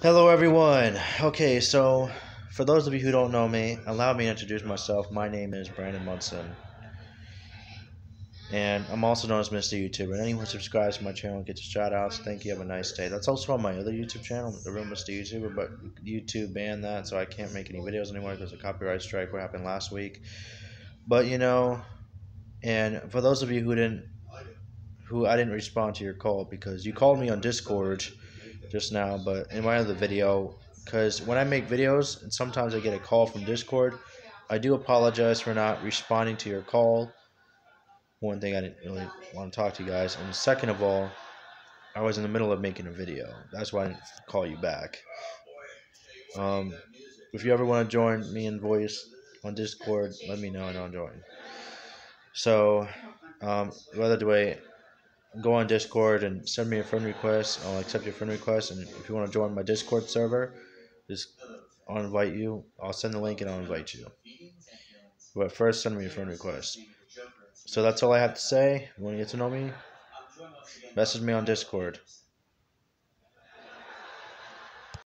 Hello, everyone. Okay, so for those of you who don't know me, allow me to introduce myself. My name is Brandon Munson, and I'm also known as Mr. YouTuber. And anyone who subscribes to my channel gets shout outs. Thank you. Have a nice day. That's also on my other YouTube channel, The Real Mr. YouTuber, but YouTube banned that, so I can't make any videos anymore because of copyright strike what happened last week. But you know, and for those of you who didn't, who I didn't respond to your call because you called me on Discord just now, but in my other video, because when I make videos and sometimes I get a call from Discord, I do apologize for not responding to your call. One thing I didn't really want to talk to you guys, and second of all, I was in the middle of making a video. That's why I didn't call you back. Um, if you ever want to join me in voice on Discord, let me know and I'll join. So, um, the way, go on Discord and send me a friend request. I'll accept your friend request. And if you want to join my Discord server, just I'll invite you. I'll send the link and I'll invite you. But first, send me a friend request. So that's all I have to say. You want to get to know me? Message me on Discord.